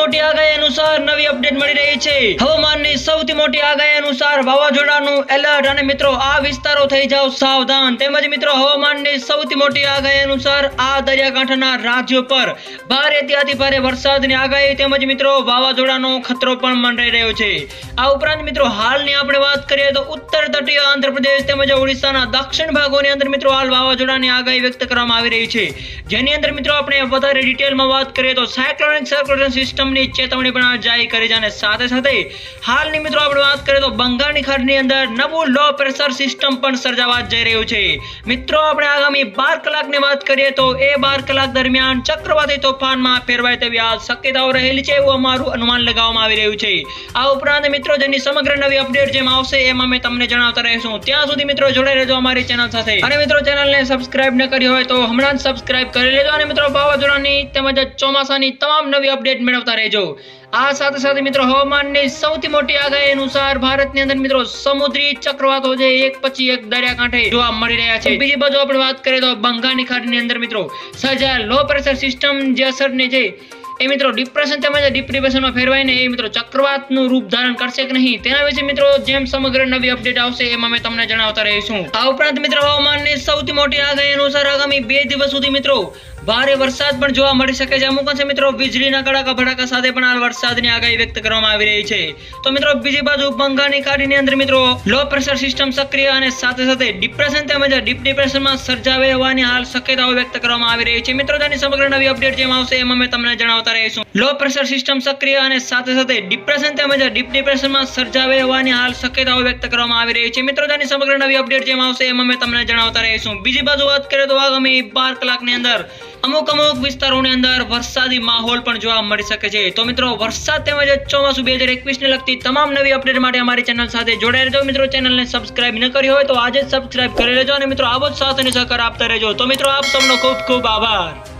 મોટી આગાહી અનુસાર નવી અપડેટ મળી રહી છે. હવામાનની સૌથી મોટી આગાહી અનુસાર વાવાઝોડાનું એલર્ટ અને મિત્રો, આ વિસ્તારો થઈ જાવ સાવધાન. તેમજ મિત્રો, હવામાનની સૌથી મોટી આગાહી અનુસાર આ દરિયાકાંઠાના રાજ્યો પર ભારેથી અતિ ભારે વરસાદની આગાહી તેમજ મિત્રો, વાવાઝોડાનો ખતરો પણ મંડાઈ રહ્યો છે. આ ઉપરાંત મિત્રો, હાલની આપણે વાત કરીએ તો ઉત્તર તટીય આંધ્રપ્રદેશ તેમજ ઓડિશાના દક્ષિણ ભાગોની અંદર મિત્રો, હાલ વાવાઝોડાની આગાહી વ્યક્ત કરવામાં આવી રહી છે. જેની અંદર મિત્રો, આપણે વધારે ડિટેલમાં વાત કરીએ તો સાયક્લોનિક સર્ક્યુલેશન સિસ્ટમની ચેતવણી પણ જારી કરી છે અને સાથે સાથે હાલની મિત્રો આપણે વાત કરીએ તો બંગાળની ખાડીની અંદર નવું લો પ્રેશર સિસ્ટમ પણ સર્જાવા જઈ રહ્યું છે. મિત્રો, આપણે આગામી બાર કલાકની વાત કરીએ તો એ બાર કલાક દરમિયાન ચક્રવાતી તોફાનમાં ફેરવાય તેવી આ શક્યતાઓ રહેલી છે એવું અમારું અનુમાન લગાવવામાં આવી રહ્યું છે. આ ઉપરાંત મિત્રો, જેની સમગ્ર નવી અપડેટ જેમ આવશે એમાં અમે તમને જણાવતા રહીશું. ત્યાં સુધી મિત્રો જોડાઈ રહેજો અમારી ચેનલ સાથે. અને મિત્રો, ચેનલને સબસ્ક્રાઇબ ન કરી હોય તો હમણાં જ સબસ્ક્રાઇબ કરી લેજો. અને મિત્રો, વાવાઝોડાની તેમજ ચોમાસાની તમામ નવી અપડેટ મેળવતા રહેજો. આ સાથે સાથે મિત્રો હવામાનની સૌથી મોટી આગાહી અનુસાર ભારતની અંદર મિત્રો સમુદ્રી ચક્રવાતો છે, એક પછી એક દરિયાકાંઠે જોવા મળી રહ્યા છે. બીજી બાજુ આપણે વાત કરીએ તો બંગાળની ખાડીની અંદર મિત્રો સજા લો પ્રેશર સિસ્ટમ જે અસરને છે એ મિત્રો ડિપ્રેશન તેમજ ડીપ ડિપ્રેશનમાં ફેરવાઈને એ મિત્રો ચક્રવાતનું રૂપ ધારણ કરશે કે નહીં? તેના વિશે મિત્રો જેમ સમગ્ર નવી અપડેટ આવશે, એમાં મેં તમને જણાવતા રહીશું. આ ઉપરાંત મિત્રો, હવામાનની સૌથી મોટી આગાહી અનુસાર આગામી બે દિવસ સુધી મિત્રો, ભારે વરસાદ પણ જોવા મળી શકે છે. અમુક અંશે મિત્રો, વીજળીના કડાકા ભડાકા સાથે પણ હાલ વરસાદની આગાહી વ્યક્ત કરવામાં આવી રહી છે. તો મિત્રો, બીજી બાજુ બંગાળની ખાડીની અંદર મિત્રો લો પ્રેશર સિસ્ટમ સક્રિય અને સાથે સાથે ડિપ્રેશન તેમજ ડીપ ડિપ્રેશનમાં સર્જાવે હોવાની હાલ શક્યતાઓ વ્યક્ત કરવામાં આવી રહી છે. મિત્રો, તેની સમગ્ર નવી અપડેટ જેમ આવશે, એમાં અમે તમને જણાવતા રહીશું. લો પ્રેશર સિસ્ટમ સક્રિય અને સાથે સાથે ડિપ્રેશન તેમજ ડીપ ડિપ્રેશનમાં સર્જાવે હોવાની હાલ શક્યતાઓ વ્યક્ત કરવામાં આવી રહી છે. મિત્રો, તેની સમગ્ર નવી અપડેટ જેમ આવશે એમ અમે તમને જણાવતા રહીશું. બીજી બાજુ વાત કરીએ તો આગામી બાર કલાકની અંદર અમુક અમુક વિસ્તારોની અંદર વરસાદી માહોલ પણ જોવા મળી શકે છે. તો મિત્રો, વરસાદ તેમજ ચોમાસું બે હજાર એકવીસ ને લગતી તમામ નવી અપડેટ માટે અમારી ચેનલ સાથે જોડાઈ રહેજો. મિત્રો ચેનલને સબસ્ક્રાઇબ ન કરી હોય તો આજે જ સબસ્ક્રાઇબ કરી લેજો અને મિત્રો, આવો જ સાથ અને સહકાર આપતા રહેજો. તો મિત્રો, આપ સૌનો ખૂબ ખૂબ આભાર.